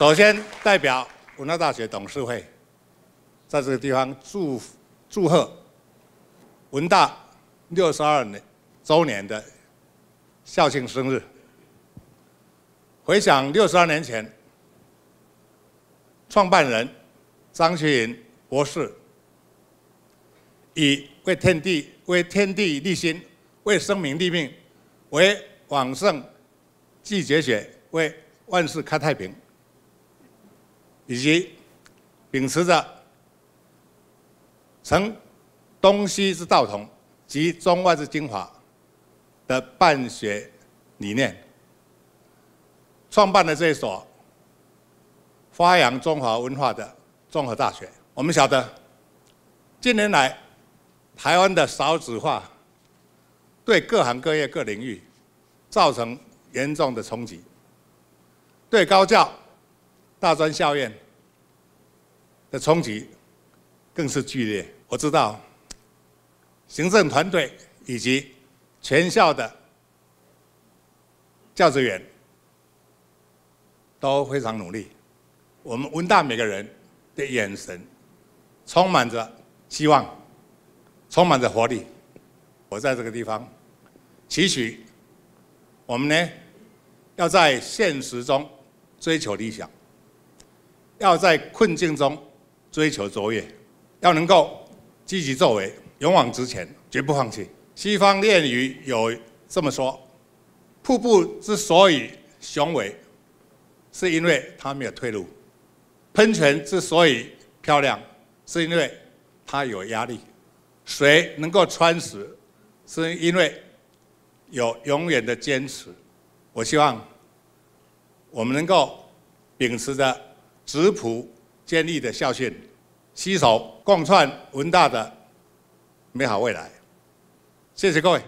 首先，代表文化大学董事会，在这个地方祝祝贺文大六十二年周年的校庆生日。回想六十二年前，创办人张学云博士以为天地为天地立心，为生民立命，为往圣继绝学，为万世开太平。以及秉持着承东西之道统及中外之精华的办学理念，创办了这一所发扬中华文化的综合大学。我们晓得，近年来台湾的少子化对各行各业各领域造成严重的冲击，对高教。大专校院的冲击更是剧烈。我知道行政团队以及全校的教职员都非常努力。我们文大每个人的眼神充满着希望，充满着活力。我在这个地方期许我们呢，要在现实中追求理想。要在困境中追求卓越，要能够积极作为，勇往直前，绝不放弃。西方谚语有这么说：瀑布之所以雄伟，是因为它没有退路；喷泉之所以漂亮，是因为它有压力；水能够穿石，是因为有永远的坚持。我希望我们能够秉持着。质朴坚毅的校训，携手共创文大的美好未来。谢谢各位。